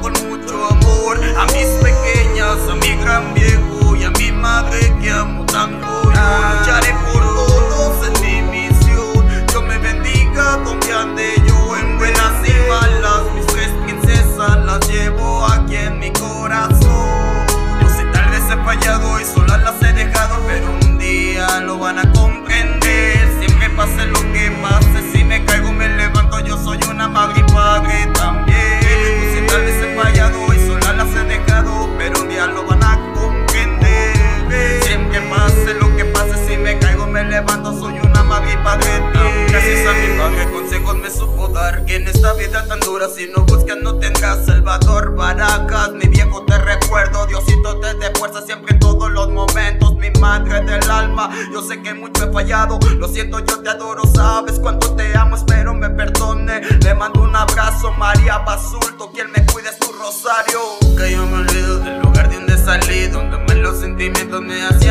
con mucho amor. A mis pequeñas, a mi gran busques no tengas Salvador Baracas Mi viejo te recuerdo, Diosito te dé fuerza siempre en todos los momentos Mi madre del alma, yo sé que mucho he fallado Lo siento, yo te adoro, sabes cuánto te amo, espero me perdone Le mando un abrazo, María Basulto, quien me cuide su rosario. Que yo me olvido del lugar de donde salí Donde me los sentimientos me hacían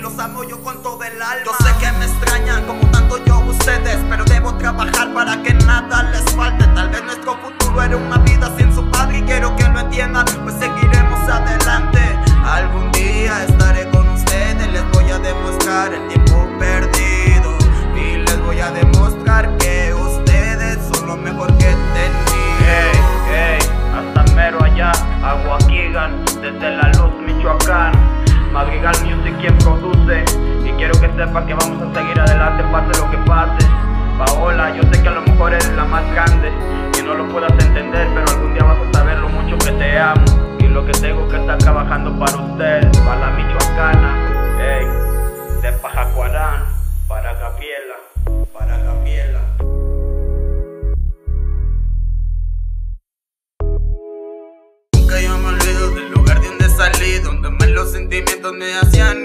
los amo yo con todo el alma Yo sé que me extrañan como tanto yo ustedes Pero debo trabajar para que nada les falte Tal vez nuestro futuro era una vida sin su padre Y quiero que lo entiendan, pues seguiremos adelante Algún día estaré con ustedes Les voy a demostrar el tiempo perdido Y les voy a demostrar que ustedes son lo mejor que he tenido Hey, hey, hasta mero allá, Aguaquigan, desde La Luz, Michoacán. Madrigal Music quien produce. Quiero que vamos a seguir adelante, pase lo que pase. Paola, yo sé que a lo mejor eres la más grande y no lo puedas entender, pero algún día vas a saber lo mucho que te amo y lo que tengo que estar trabajando para usted, para la Michoacana. Hey, de Pajacuarán, para Gabriela, para Gabriela. Nunca yo me del lugar de donde salí Donde más los sentimientos me hacían